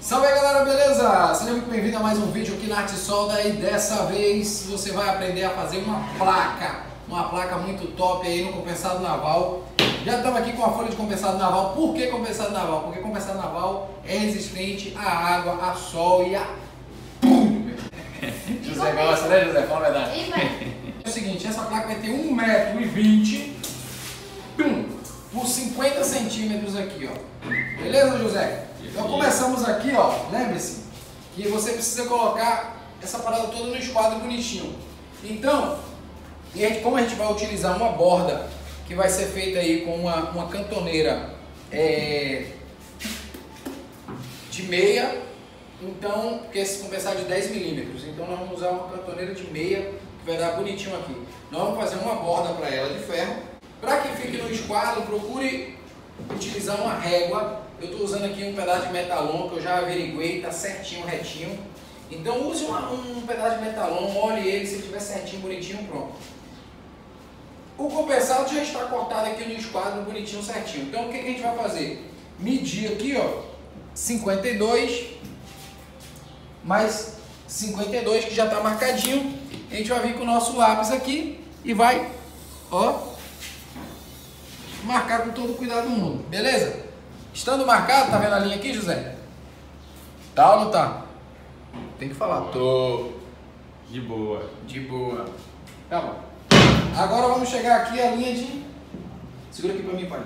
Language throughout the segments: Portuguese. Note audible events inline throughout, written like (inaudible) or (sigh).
Salve aí galera, beleza? Seja muito bem-vindo a mais um vídeo aqui na Arte Solda e dessa vez você vai aprender a fazer uma placa, uma placa muito top aí no compensado naval. Já estamos aqui com a folha de compensado naval. Por que compensado naval? Porque compensado naval é resistente à água, a sol e a... (laughs) José gosta, né José? Fala a verdade. (laughs) É o seguinte, essa placa vai ter 1,20m por 50 centímetros aqui, ó. Beleza, José? Então começamos aqui, ó. Lembre-se que você precisa colocar essa parada toda no esquadro bonitinho. Então, e a gente, como a gente vai utilizar uma borda que vai ser feita aí com uma, uma cantoneira é, de meia, então, porque esse compensar de 10 milímetros, então nós vamos usar uma cantoneira de meia que vai dar bonitinho aqui. Nós vamos fazer uma borda para ela de ferro. Para que fique no esquadro, procure utilizar uma régua. Eu estou usando aqui um pedaço de metalon que eu já averiguei, está certinho, retinho. Então use uma, um pedaço de metalon, molhe ele, se estiver certinho, bonitinho, pronto. O compensado já está cortado aqui no esquadro, bonitinho, certinho. Então o que, que a gente vai fazer? Medir aqui, ó, 52 mais 52 que já está marcadinho. A gente vai vir com o nosso lápis aqui e vai, ó, marcar com todo o cuidado do mundo, beleza? Estando marcado, tá vendo a linha aqui, José? Tá ou não tá? Tem que falar. Tô. De boa. De boa. Calma. Agora vamos chegar aqui a linha de. Segura aqui pra mim, pai.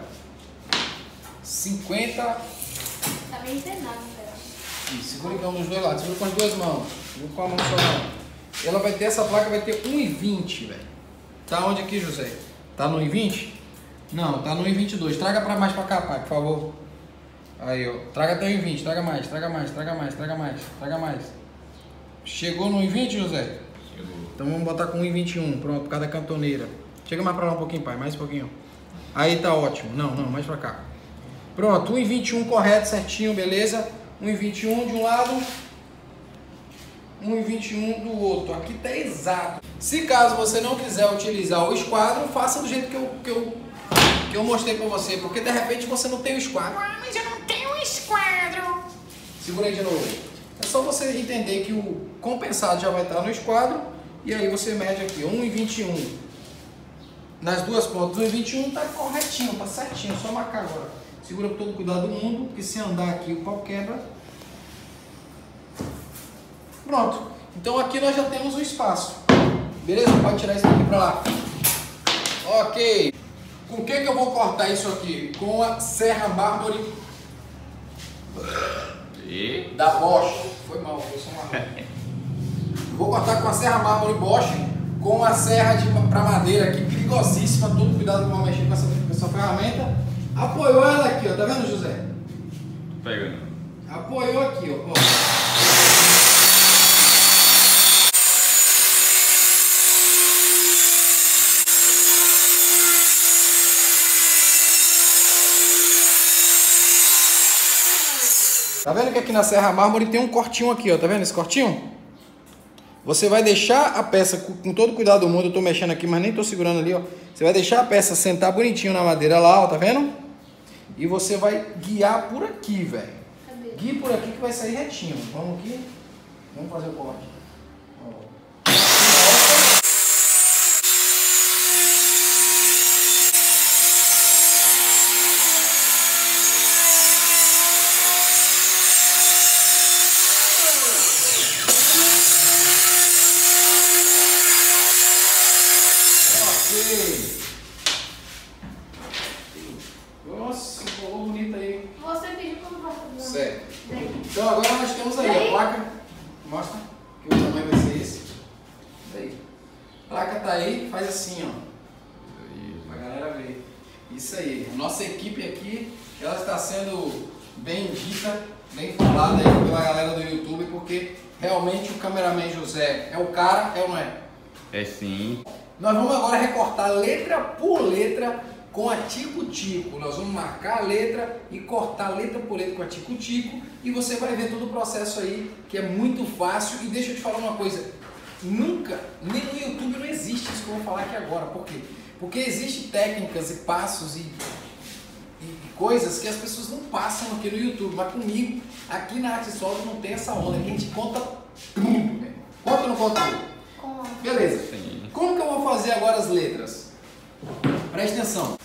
50. Tá meio internado, cara. Ih, segura então nos dois lados. Segura com as duas mãos. Segura com a mão só não. Ela vai ter, essa placa vai ter 1,20, velho. Tá onde aqui, José? Tá no 1,20? Não, tá no 1,22. Traga pra mais pra cá, pai, por favor. Aí, ó. Traga até o 1,20. Traga mais, traga mais, traga mais, traga mais, traga mais. Chegou no 1,20, José? Chegou. Então vamos botar com 1,21. Pronto, por causa da cantoneira. Chega mais pra lá um pouquinho, pai. Mais um pouquinho. Aí tá ótimo. Não, não, mais pra cá. Pronto, 1,21 correto, certinho, beleza? 1,21 de um lado, 1,21 do outro. Aqui tá exato. Se caso você não quiser utilizar o esquadro, faça do jeito que eu, que eu, que eu mostrei pra você. Porque de repente você não tem o esquadro. Ah, mas eu não tenho esquadro. Segura aí de novo. É só você entender que o compensado já vai estar no esquadro. E aí você mede aqui, 1,21. Nas duas pontas, 1,21 tá corretinho, tá certinho. Só marcar agora. Segura com todo o cuidado do mundo, porque se andar aqui o pau quebra. Pronto. Então aqui nós já temos o espaço. Beleza? Pode tirar isso aqui para lá. Ok. Com o que, que eu vou cortar isso aqui? Com a serra mármore E. da Bosch. Foi mal, foi só uma (laughs) Vou cortar com a serra mármore Bosch com a serra de para madeira aqui, perigosíssima. Todo cuidado com mexer com essa, com essa ferramenta. Apoiou ela aqui, ó. Tá vendo, José? Tô pegando. Apoiou aqui, ó. ó. Tá vendo que aqui na Serra Mármore tem um cortinho aqui, ó. Tá vendo esse cortinho? Você vai deixar a peça com, todo cuidado do mundo. Eu tô mexendo aqui, mas nem tô segurando ali, ó. Você vai deixar a peça sentar bonitinho na madeira lá, ó. Tá vendo? E você vai guiar por aqui, velho. Guie por aqui que vai sair retinho. Vamos aqui. Vamos fazer o corte. Ó. Ok. Nossa, colou bonito aí. Você pediu pra eu não fazer. Certo. Então agora nós temos aí a placa. Mostra que o tamanho vai ser esse. Daí. A placa tá aí, faz assim, ó. Pra galera ver. Isso aí. A nossa equipe aqui, ela está sendo bem dita, bem falada aí pela galera do YouTube, porque realmente o cameraman José é o cara, é ou não é? É sim. Nós vamos agora recortar letra por letra com a tico-tico. Nós vamos marcar a letra e cortar letra por letra com a tico-tico e você vai ver todo o processo aí, que é muito fácil. E deixa eu te falar uma coisa, nunca, nem no YouTube não existe isso que eu vou falar aqui agora. Por quê? Porque existem técnicas e passos e, e coisas que as pessoas não passam aqui no YouTube, mas comigo, aqui na Arte Solo não tem essa onda, a gente conta tudo, velho. Conta ou não conta? Com Beleza. Como que eu vou fazer agora as letras? Preste atenção.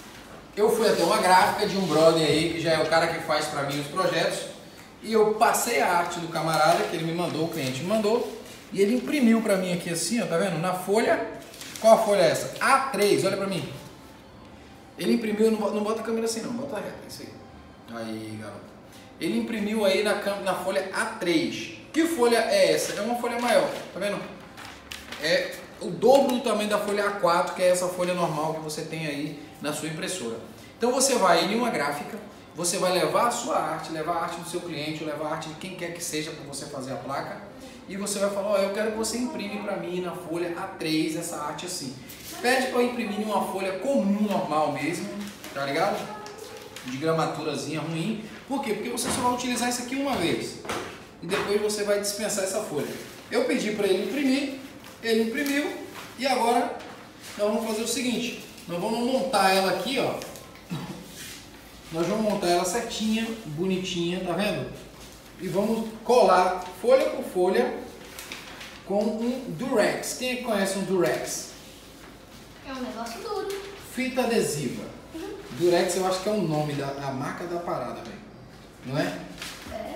Eu fui até uma gráfica de um brother aí, que já é o cara que faz pra mim os projetos, e eu passei a arte do camarada que ele me mandou, o cliente me mandou, e ele imprimiu pra mim aqui assim, ó, tá vendo? Na folha, qual folha é essa? A3, olha pra mim. Ele imprimiu, não não bota a câmera assim não, bota reta, isso aí. Aí, garoto. Ele imprimiu aí na, na folha A3. Que folha é essa? É uma folha maior, tá vendo? É o dobro do tamanho da folha A4, que é essa folha normal que você tem aí na sua impressora. Então você vai em uma gráfica, você vai levar a sua arte, levar a arte do seu cliente, levar a arte de quem quer que seja para você fazer a placa, e você vai falar, ó, eu quero que você imprime para mim na folha A3 essa arte assim. Pede para imprimir em uma folha comum, normal mesmo, tá ligado? De gramaturazinha ruim. Por quê? Porque você só vai utilizar isso aqui uma vez. E depois você vai dispensar essa folha. Eu pedi para ele imprimir, ele imprimiu e agora nós vamos fazer o seguinte, nós vamos montar ela aqui, ó. Nós vamos montar ela certinha, bonitinha, tá vendo? E vamos colar folha por folha com um Durex. Quem é que conhece um Durex? É um negócio duro. Fita adesiva. Durex eu acho que é o nome da a marca da parada, velho. Não é? É.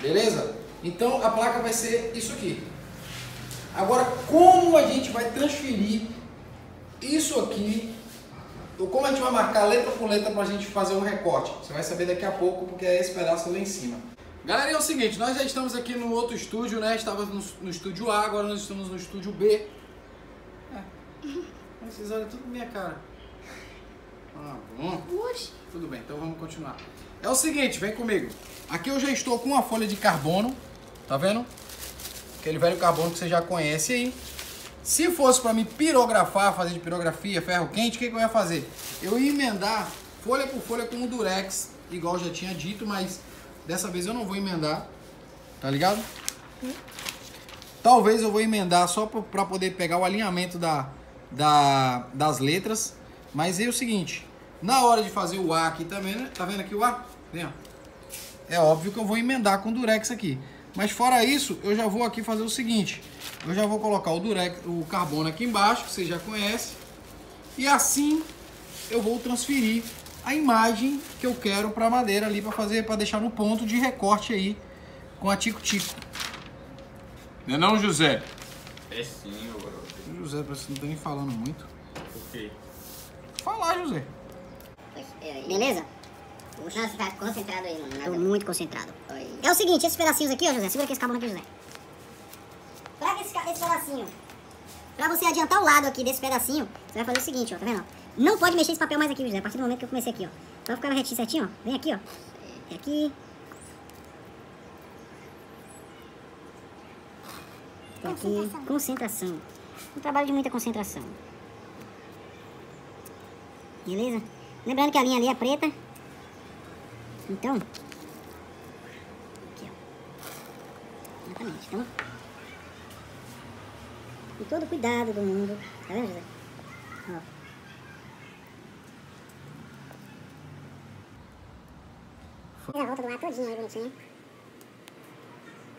Beleza? Então a placa vai ser isso aqui. Agora, como a gente vai transferir isso aqui, ou como a gente vai marcar letra por letra para a gente fazer o recorte? Você vai saber daqui a pouco, porque é esse pedaço lá em cima. Galera, é o seguinte, nós já estamos aqui no outro estúdio, né? Estávamos no, no estúdio A, agora nós estamos no estúdio B. É. Vocês olham tudo na minha cara. Ah, bom. Tudo bem, então vamos continuar. É o seguinte, vem comigo. Aqui eu já estou com uma folha de carbono, tá vendo? Aquele velho carbono que você já conhece aí. Se fosse para mim pirografar, fazer de pirografia, ferro quente, o que, que eu ia fazer? Eu ia emendar folha por folha com o durex, igual já tinha dito, mas dessa vez eu não vou emendar, tá ligado? Talvez eu vou emendar só para poder pegar o alinhamento da, da, das letras. Mas é o seguinte, na hora de fazer o A aqui também, né? Tá vendo aqui o A? Vem, ó. É óbvio que eu vou emendar com durex aqui. Mas fora isso, eu já vou aqui fazer o seguinte. Eu já vou colocar o durex, o carbono aqui embaixo, que você já conhece. E assim eu vou transferir a imagem que eu quero para a madeira ali para fazer, para deixar no ponto de recorte aí com a tico-tico. Não é não, José? É sim, ô garoto. José, parece que não tá nem falando muito. Por quê? Falar, José. Beleza? Não, você tá concentrado aí, mano. Tô muito concentrado. Oi. É o seguinte, esses pedacinhos aqui, ó, José. Segura aqui esse carbono aqui, José. Pega esse, esse pedacinho. Pra você adiantar o lado aqui desse pedacinho, você vai fazer o seguinte, ó, tá vendo? Não pode mexer esse papel mais aqui, José. A partir do momento que eu comecei aqui, ó. Vai ficar retinho certinho, ó. Vem aqui, ó. Vem aqui. Vem aqui. Concentração. Um trabalho de muita concentração. Beleza? Lembrando que a linha ali é preta. Então. Aqui, ó. Exatamente. Então. Com todo cuidado do mundo. Tá vendo, José? Ó. Fiz a volta do ar todinho aí, bonitinho.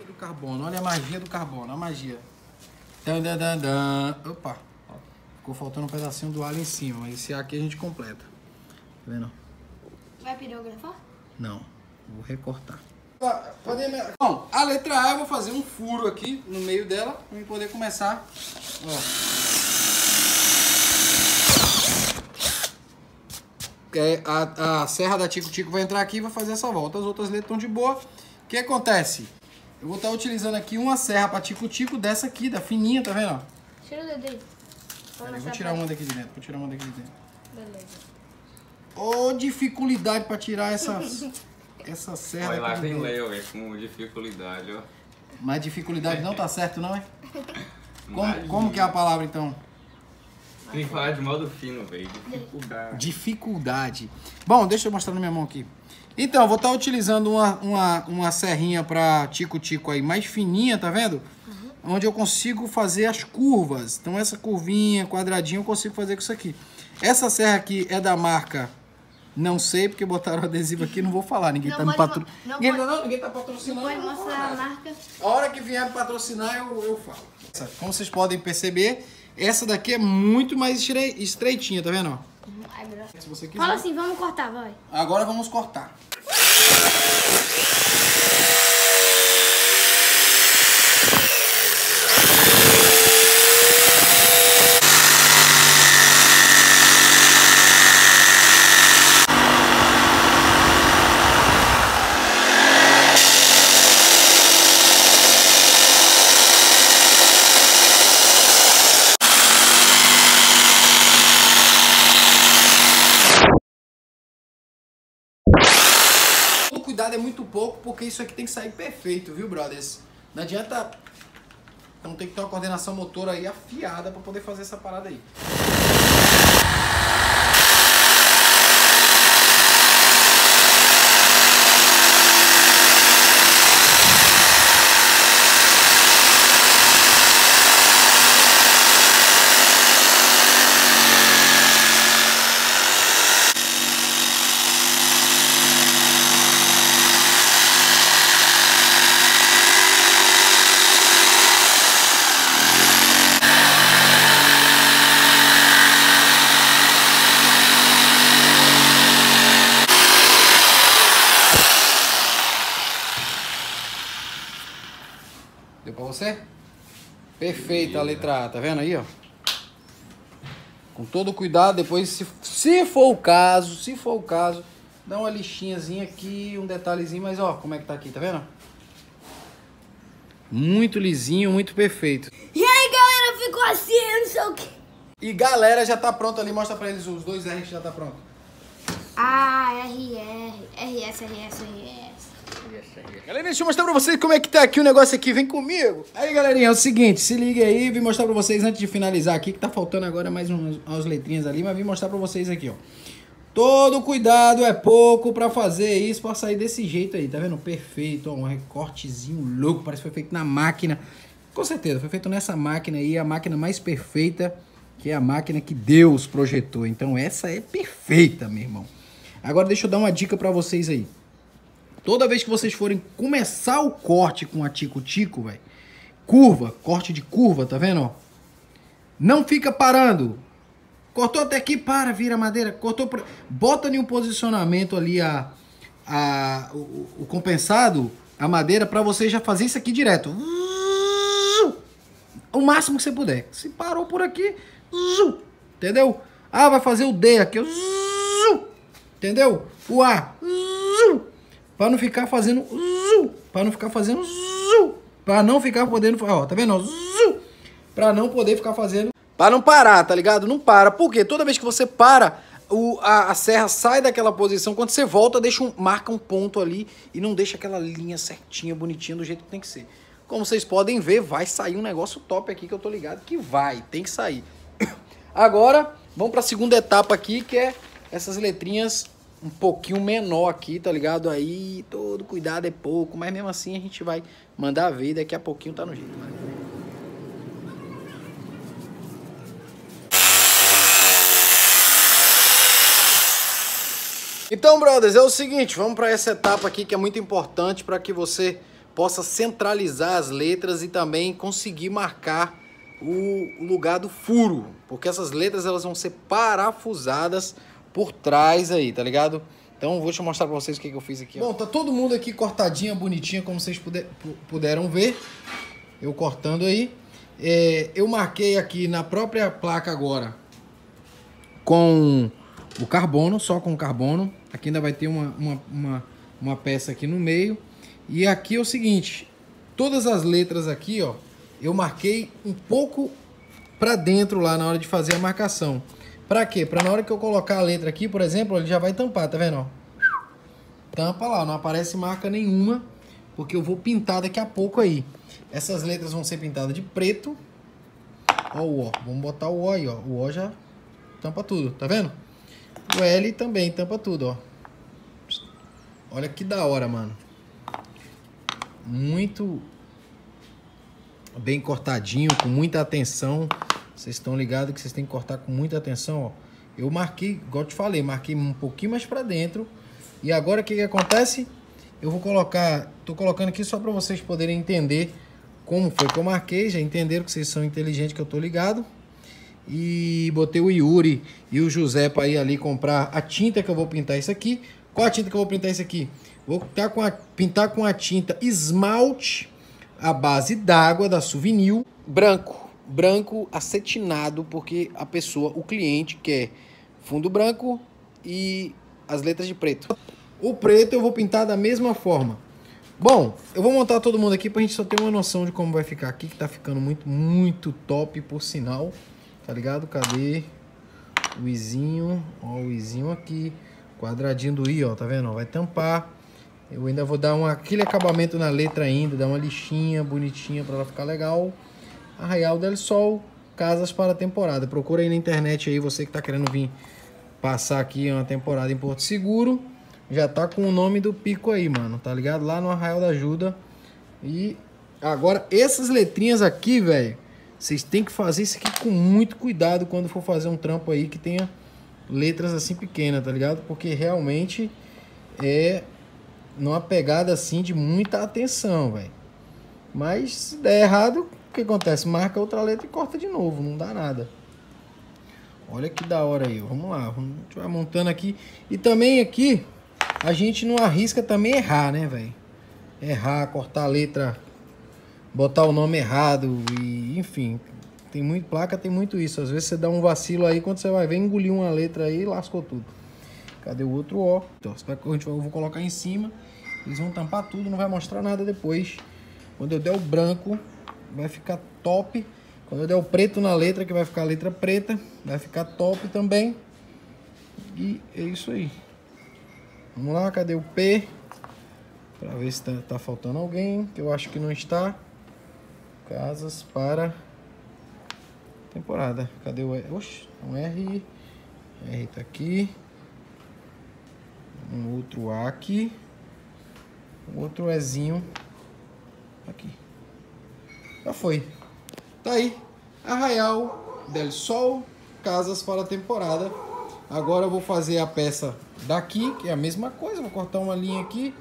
do carbono. Olha a magia do carbono, a magia. Dan, dan, dan, dan. Opa. Ficou faltando um pedacinho do alho em cima, mas esse aqui a gente completa. Tá vendo? Vai pirografar? Não. Vou recortar. Bom, a letra A eu vou fazer um furo aqui no meio dela para eu poder começar. Ó. É, a, a serra da Tico Tico vai entrar aqui e vai fazer essa volta. As outras letras estão de boa. O que acontece? Eu vou estar utilizando aqui uma serra para Tico Tico dessa aqui, da fininha, tá vendo? Tira o dedo aí. Vou tirar uma daqui de dentro. Vou tirar uma daqui de dentro. Beleza. Ô, dificuldade para tirar essa, essa serra Olha lá, dentro. Leo, velho, com dificuldade, ó. Mas dificuldade não tá certo, não é? Como, como que é a palavra então? Tem que falar de modo fino, velho. Dificuldade. Dificuldade. Bom, deixa eu mostrar na minha mão aqui. Então, eu vou estar utilizando uma, uma, uma serrinha para tico-tico aí mais fininha, tá vendo? Onde eu consigo fazer as curvas. Então, essa curvinha, quadradinho, eu consigo fazer com isso aqui. Essa serra aqui é da marca Não sei porque botaram adesivo aqui, não vou falar. Ninguém Não tá me pode patro... ninguém, pode- não, ninguém tá patrocinando. Pode não vou mostrar a marca. A hora que vier me patrocinar, eu, eu falo. Como vocês podem perceber, essa daqui é muito mais estre- estreitinha, tá vendo? Ai, meu Deus. Se você quiser. Fala assim, vamos cortar, vai. Agora vamos cortar. O cuidado é muito pouco, porque isso aqui tem que sair perfeito, viu, brothers? Não adianta. Então tem que ter uma coordenação motora aí afiada pra poder fazer essa parada aí. Deu pra você? Perfeita a letra A, tá vendo aí, ó? Com todo cuidado, depois, se, se for o caso, se for o caso, dá uma lixinhazinha aqui, um detalhezinho, mas ó, como é que tá aqui, tá vendo? Muito lisinho, muito perfeito. E aí, galera, ficou assim, eu não sei o que. E galera, já tá pronto ali, mostra pra eles os dois R que já tá pronto. Ah, RR, RS, RS, RS. Galera, deixa eu mostrar pra vocês como é que tá aqui o negócio aqui, vem comigo. Aí, galerinha, é o seguinte, se liga aí, vim mostrar pra vocês antes de finalizar aqui, que tá faltando agora mais umas letrinhas ali, mas vim mostrar pra vocês aqui, ó. Todo cuidado é pouco pra fazer isso, pra sair desse jeito aí, tá vendo? Perfeito, ó, um recortezinho louco, parece que foi feito na máquina. Com certeza, foi feito nessa máquina aí, a máquina mais perfeita, que é a máquina que Deus projetou. Então essa é perfeita, meu irmão. Agora deixa eu dar uma dica pra vocês aí. Toda vez que vocês forem começar o corte com a tico-tico, velho, curva, corte de curva, tá vendo? Não fica parando. Cortou até aqui, para, vira madeira. Cortou, pra... bota em um posicionamento ali a, a, o, o compensado, a madeira, pra você já fazer isso aqui direto. O máximo que você puder. Se parou por aqui, entendeu? Ah, vai fazer o D aqui, entendeu? O A, Pra não ficar fazendo zu, pra não ficar fazendo zu, pra não ficar podendo, ó, tá vendo? Zu, pra não poder ficar fazendo, pra não parar, tá ligado? Não para, porque toda vez que você para, o, a, a serra sai daquela posição, quando você volta, deixa um, marca um ponto ali e não deixa aquela linha certinha, bonitinha, do jeito que tem que ser. Como vocês podem ver, vai sair um negócio top aqui que eu tô ligado que vai, tem que sair. (coughs) Agora, vamos pra segunda etapa aqui, que é essas letrinhas um pouquinho menor aqui, tá ligado? Aí, todo cuidado é pouco, mas mesmo assim a gente vai mandar ver daqui a pouquinho tá no jeito. Então, brothers, é o seguinte, vamos para essa etapa aqui que é muito importante para que você possa centralizar as letras e também conseguir marcar o lugar do furo, porque essas letras elas vão ser parafusadas por trás aí, tá ligado? Então vou te mostrar pra vocês o que, que eu fiz aqui. ó. Bom, tá todo mundo aqui cortadinha, bonitinha, como vocês puder, pu- puderam ver. Eu cortando aí. É, eu marquei aqui na própria placa agora com o carbono, só com o carbono. Aqui ainda vai ter uma, uma, uma, uma peça aqui no meio. E aqui é o seguinte, todas as letras aqui, ó, eu marquei um pouco pra dentro lá na hora de fazer a marcação. Pra quê? Pra na hora que eu colocar a letra aqui, por exemplo, ele já vai tampar, tá vendo? Tampa lá, não aparece marca nenhuma, porque eu vou pintar daqui a pouco aí. Essas letras vão ser pintadas de preto. Ó o O, vamos botar o O aí, ó. O O já tampa tudo, tá vendo? O L também tampa tudo, ó. Olha que da hora, mano. Muito bem cortadinho, com muita atenção. Vocês estão ligados que vocês têm que cortar com muita atenção, ó. eu marquei, igual eu te falei, marquei um pouquinho mais para dentro. E agora o que, que acontece? Eu vou colocar, tô colocando aqui só para vocês poderem entender como foi que eu marquei. Já entenderam que vocês são inteligentes que eu tô ligado. E botei o Yuri e o José para ir ali comprar a tinta que eu vou pintar isso aqui. Qual a tinta que eu vou pintar isso aqui? Vou pintar com a, pintar com a tinta esmalte à base d'água da Souvenir branco, branco acetinado, porque a pessoa, o cliente quer fundo branco e as letras de preto. O preto eu vou pintar da mesma forma. Bom, eu vou montar todo mundo aqui pra gente só ter uma noção de como vai ficar aqui, que tá ficando muito, muito top, por sinal. Tá ligado? Cadê o izinho? Ó, o izinho aqui. Quadradinho do i, ó, tá vendo? Vai tampar. Eu ainda vou dar um, aquele acabamento na letra ainda, dar uma lixinha bonitinha para ela ficar legal. Arraial del Sol, casas para temporada. Procura aí na internet aí, você que tá querendo vir passar aqui uma temporada em Porto Seguro. Já tá com o nome do pico aí, mano, tá ligado? Lá no Arraial da Ajuda. E agora, essas letrinhas aqui, velho, vocês têm que fazer isso aqui com muito cuidado quando for fazer um trampo aí que tenha letras assim pequenas, tá ligado? Porque realmente é numa pegada assim de muita atenção, velho. Mas se der errado, o que acontece? Marca outra letra e corta de novo, não dá nada. Olha que da hora aí, vamos lá, a gente vai montando aqui. E também aqui, a gente não arrisca também errar, né, velho? Errar, cortar a letra, botar o nome errado e, enfim, tem muito placa, tem muito isso. Às vezes você dá um vacilo aí, quando você vai ver, engolir uma letra aí, lascou tudo. Cadê o outro O? Então, eu vou colocar em cima. Eles vão tampar tudo, não vai mostrar nada depois. Quando eu der o branco, vai ficar top. Quando eu der o preto na letra, que vai ficar a letra preta, vai ficar top também. E é isso aí. Vamos lá, cadê o P? Pra ver se tá, tá faltando alguém, que eu acho que não está. Casas para temporada. Cadê o R? Oxe, um R. R tá aqui um outro A aqui, um outro Ezinho aqui. Já foi. Tá aí. Arraial del Sol, casas para a temporada. Agora eu vou fazer a peça daqui, que é a mesma coisa. Vou cortar uma linha aqui.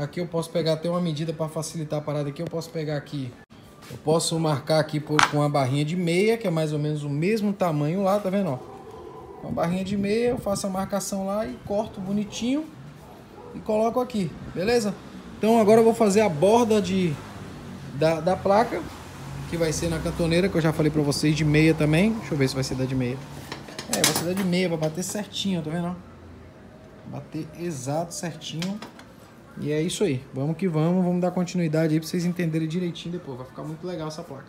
Aqui eu posso pegar até uma medida para facilitar a parada aqui. Eu posso pegar aqui. Eu posso marcar aqui por, com uma barrinha de meia, que é mais ou menos o mesmo tamanho lá, tá vendo? Ó? Uma barrinha de meia, eu faço a marcação lá e corto bonitinho e coloco aqui, beleza? Então agora eu vou fazer a borda de, da, da placa, que vai ser na cantoneira, que eu já falei pra vocês, de meia também. Deixa eu ver se vai ser da de meia. É, vai ser da de meia, vai bater certinho, tá vendo? Bater exato, certinho. E é isso aí, vamos que vamos, vamos dar continuidade aí pra vocês entenderem direitinho depois. Vai ficar muito legal essa placa.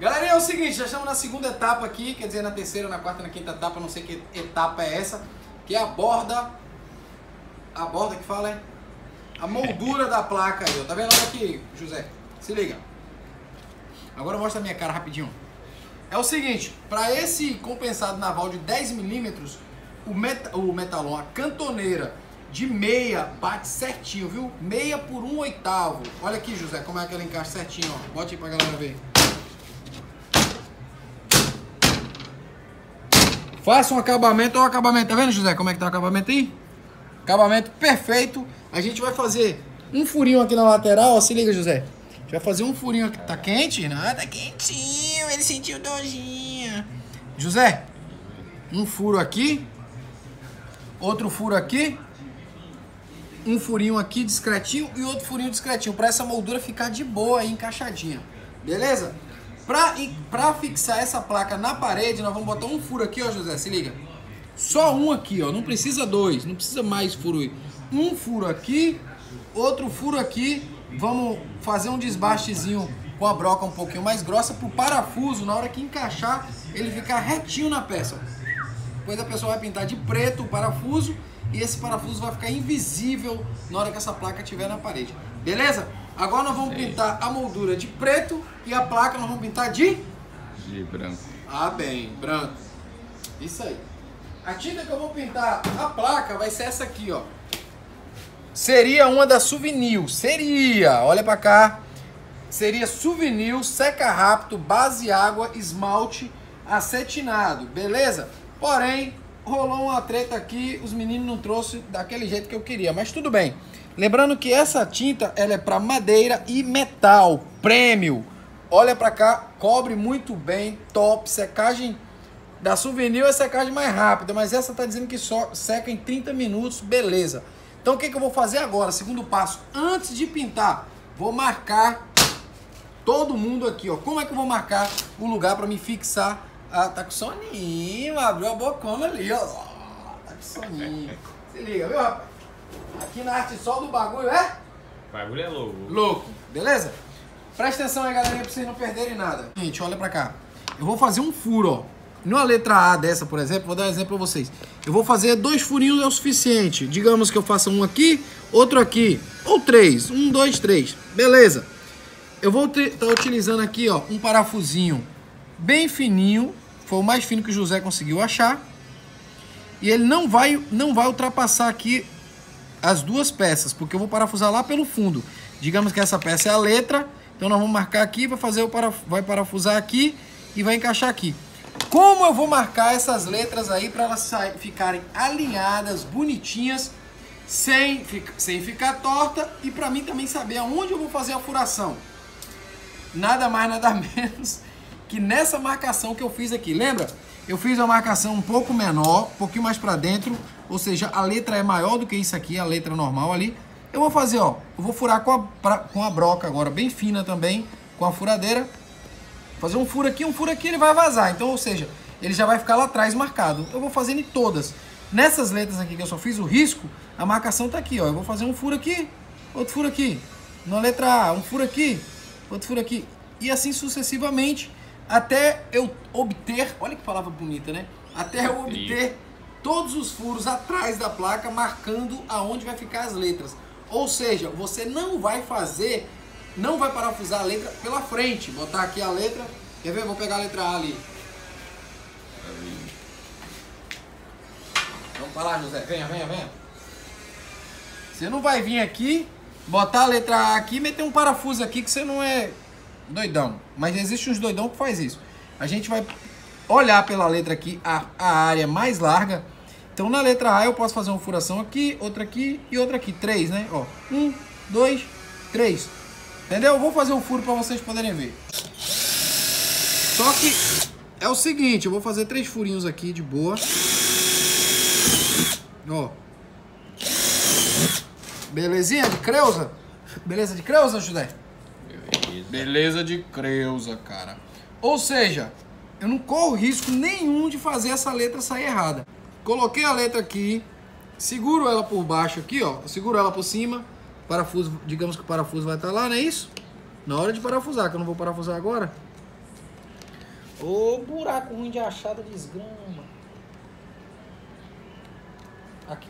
Galera, é o seguinte, já estamos na segunda etapa aqui, quer dizer, na terceira, na quarta, na quinta etapa, não sei que etapa é essa, que é a borda, a borda que fala é a moldura da placa aí, ó. Tá vendo? Olha aqui, José, se liga. Agora mostra a minha cara rapidinho. É o seguinte, para esse compensado naval de 10 milímetros, o, meta, o metalon, a cantoneira de meia bate certinho, viu? Meia por um oitavo. Olha aqui, José, como é que ela encaixa certinho, ó. Bote aí pra galera ver. Faça um acabamento, olha o acabamento, tá vendo, José? Como é que tá o acabamento aí? Acabamento perfeito. A gente vai fazer um furinho aqui na lateral, ó, se liga, José. Gente vai fazer um furinho aqui. Tá quente? Não, tá quentinho, ele sentiu dojinha. José, um furo aqui, outro furo aqui, um furinho aqui discretinho e outro furinho discretinho, para essa moldura ficar de boa aí, encaixadinha. Beleza? Pra, pra fixar essa placa na parede, nós vamos botar um furo aqui, ó, José, se liga. Só um aqui, ó, não precisa dois, não precisa mais furo. Um furo aqui, outro furo aqui. Vamos fazer um desbastezinho com a broca um pouquinho mais grossa pro parafuso, na hora que encaixar, ele ficar retinho na peça. Depois a pessoa vai pintar de preto o parafuso e esse parafuso vai ficar invisível na hora que essa placa estiver na parede. Beleza? Agora nós vamos pintar a moldura de preto e a placa nós vamos pintar de... De branco. Ah, bem, branco. Isso aí. A tinta que eu vou pintar a placa vai ser essa aqui, ó. Seria uma da Souvenir. Seria, olha pra cá. Seria Souvenir, seca rápido, base água, esmalte acetinado, beleza? Porém, rolou uma treta aqui, os meninos não trouxeram daquele jeito que eu queria, mas tudo bem. Lembrando que essa tinta, ela é para madeira e metal, prêmio. Olha pra cá, cobre muito bem, top, secagem da Souvenir é secagem mais rápida, mas essa tá dizendo que só seca em 30 minutos, beleza. Então o que, que eu vou fazer agora? Segundo passo, antes de pintar, vou marcar todo mundo aqui, ó. Como é que eu vou marcar o lugar para me fixar? Ah, tá com soninho, abriu a bocona ali, ó. Tá com soninho. (laughs) Se liga, viu, rapaz? Aqui na arte sol do bagulho, é? O bagulho é louco. Louco, beleza? Presta atenção aí, galerinha, pra vocês não perderem nada. Gente, olha pra cá. Eu vou fazer um furo, ó. Numa letra A dessa, por exemplo, vou dar um exemplo pra vocês. Eu vou fazer dois furinhos é o suficiente. Digamos que eu faça um aqui, outro aqui. Ou três. Um, dois, três. Beleza. Eu vou estar tá utilizando aqui, ó, um parafusinho bem fininho. Foi o mais fino que o José conseguiu achar. E ele não vai, não vai ultrapassar aqui as duas peças, porque eu vou parafusar lá pelo fundo. Digamos que essa peça é a letra, então nós vamos marcar aqui, vai fazer o paraf vai parafusar aqui e vai encaixar aqui. Como eu vou marcar essas letras aí para elas ficarem alinhadas, bonitinhas, sem, sem ficar torta e para mim também saber aonde eu vou fazer a furação. Nada mais, nada (laughs) menos que nessa marcação que eu fiz aqui. Lembra? Eu fiz uma marcação um pouco menor, um pouquinho mais para dentro, ou seja, a letra é maior do que isso aqui, a letra normal ali. Eu vou fazer, ó, eu vou furar com a, pra, com a broca agora, bem fina também, com a furadeira. Fazer um furo aqui, um furo aqui, ele vai vazar. Então, ou seja, ele já vai ficar lá atrás marcado. Eu vou fazendo em todas. Nessas letras aqui que eu só fiz o risco, a marcação tá aqui, ó. Eu vou fazer um furo aqui, outro furo aqui. Na letra A, um furo aqui, outro furo aqui. E assim sucessivamente, até eu obter, olha que palavra bonita, né? Até eu obter todos os furos atrás da placa, marcando aonde vai ficar as letras. Ou seja, você não vai fazer não vai parafusar a letra pela frente. Botar aqui a letra. Quer ver? Vou pegar a letra A ali. Vamos lá, José. Venha, venha, venha. Você não vai vir aqui, botar a letra A aqui e meter um parafuso aqui que você não é doidão. Mas existe uns doidão que faz isso. A gente vai olhar pela letra aqui a, a área mais larga. Então na letra A eu posso fazer uma furação aqui, outra aqui e outra aqui. Três, né? Ó, um, dois, três. Entendeu? Eu vou fazer um furo para vocês poderem ver. Só que é o seguinte, eu vou fazer três furinhos aqui de boa. Ó. Belezinha de Creuza? Beleza de Creuza, José? Beleza. Beleza de Creuza, cara. Ou seja, eu não corro risco nenhum de fazer essa letra sair errada. Coloquei a letra aqui, seguro ela por baixo aqui, ó. Seguro ela por cima parafuso, digamos que o parafuso vai estar lá, não é isso? Na hora de parafusar, que eu não vou parafusar agora. Ô, buraco ruim de achada desgrama. Aqui.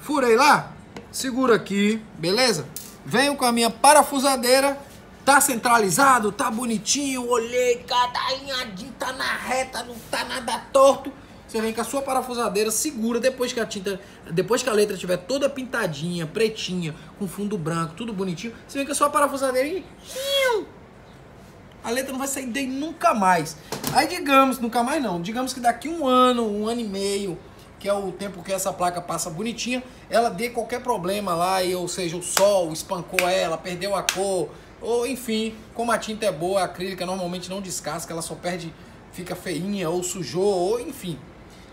Furei lá, segura aqui, beleza? Venho com a minha parafusadeira, tá centralizado, tá bonitinho, olhei, cada alinhadinho, tá na reta, não tá nada torto. Você vem com a sua parafusadeira segura depois que a tinta, depois que a letra estiver toda pintadinha, pretinha, com fundo branco, tudo bonitinho. Você vem com a sua parafusadeira e a letra não vai sair daí nunca mais. Aí digamos, nunca mais não, digamos que daqui um ano, um ano e meio, que é o tempo que essa placa passa bonitinha, ela dê qualquer problema lá, e, ou seja, o sol espancou ela, perdeu a cor, ou enfim, como a tinta é boa, a acrílica normalmente não descasca, ela só perde, fica feinha, ou sujou, ou enfim.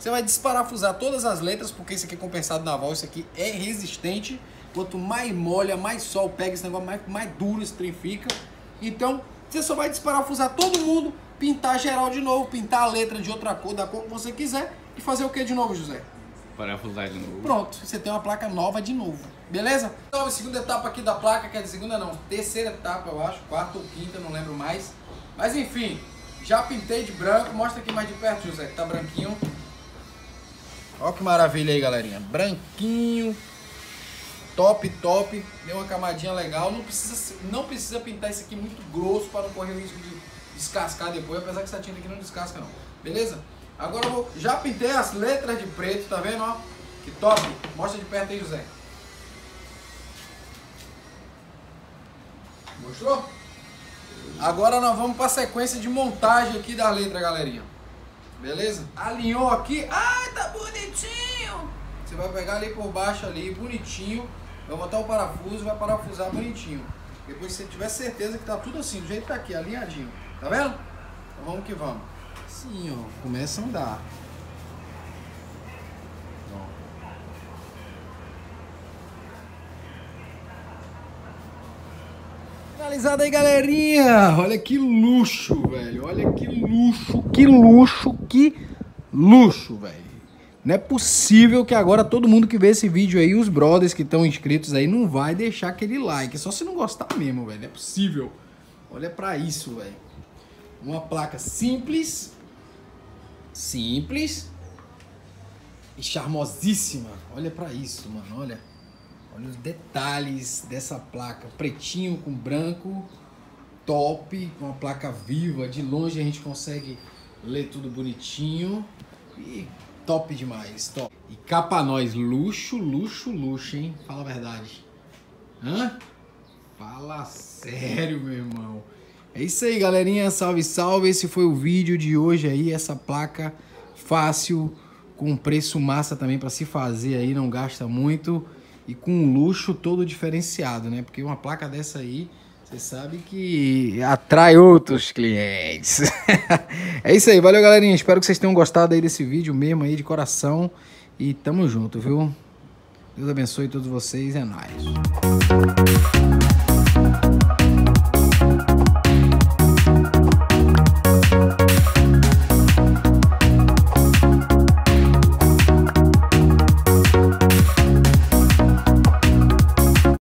Você vai desparafusar todas as letras, porque isso aqui é compensado naval, isso aqui é resistente. Quanto mais molha, mais sol pega esse negócio, mais, mais duro esse trem fica. Então, você só vai desparafusar todo mundo, pintar geral de novo, pintar a letra de outra cor, da cor que você quiser. E fazer o que de novo, José? Parafusar de novo. Pronto, você tem uma placa nova de novo. Beleza? Então, a segunda etapa aqui da placa, que é a segunda não, terceira etapa eu acho, quarta ou quinta, não lembro mais. Mas enfim, já pintei de branco, mostra aqui mais de perto, José, que tá branquinho. Olha que maravilha aí, galerinha. Branquinho. Top, top. Deu uma camadinha legal. Não precisa, não precisa pintar isso aqui muito grosso para não correr o risco de descascar depois. Apesar que essa tinta aqui não descasca não. Beleza? Agora eu vou, já pintei as letras de preto, tá vendo? Ó? Que top. Mostra de perto aí, José. Mostrou? Agora nós vamos para a sequência de montagem aqui da letra, galerinha. Beleza? Alinhou aqui. Ai, tá bonitinho. Você vai pegar ali por baixo ali, bonitinho. Vai botar o parafuso e vai parafusar bonitinho. Depois que você tiver certeza que tá tudo assim, do jeito que tá aqui, alinhadinho. Tá vendo? Então vamos que vamos. Assim, ó. Começa a andar. Finalizado aí, galerinha. Olha que luxo, velho. Olha que luxo, que luxo, que luxo, velho. Não é possível que agora todo mundo que vê esse vídeo aí, os brothers que estão inscritos aí, não vai deixar aquele like. É só se não gostar mesmo, velho. Não é possível. Olha pra isso, velho. Uma placa simples. Simples. E charmosíssima. Olha pra isso, mano. Olha. Olha os detalhes dessa placa. Pretinho com branco. Top. Com uma placa viva. De longe a gente consegue ler tudo bonitinho. E top demais. Top. E capa nós. Luxo, luxo, luxo, hein? Fala a verdade. Hã? Fala sério, meu irmão. É isso aí, galerinha. Salve, salve. Esse foi o vídeo de hoje aí. Essa placa fácil, com preço massa também para se fazer aí, não gasta muito e com um luxo todo diferenciado, né? Porque uma placa dessa aí, você sabe que atrai outros clientes. (laughs) é isso aí, valeu, galerinha. Espero que vocês tenham gostado aí desse vídeo mesmo aí de coração e tamo junto, viu? Deus abençoe todos vocês, é nóis.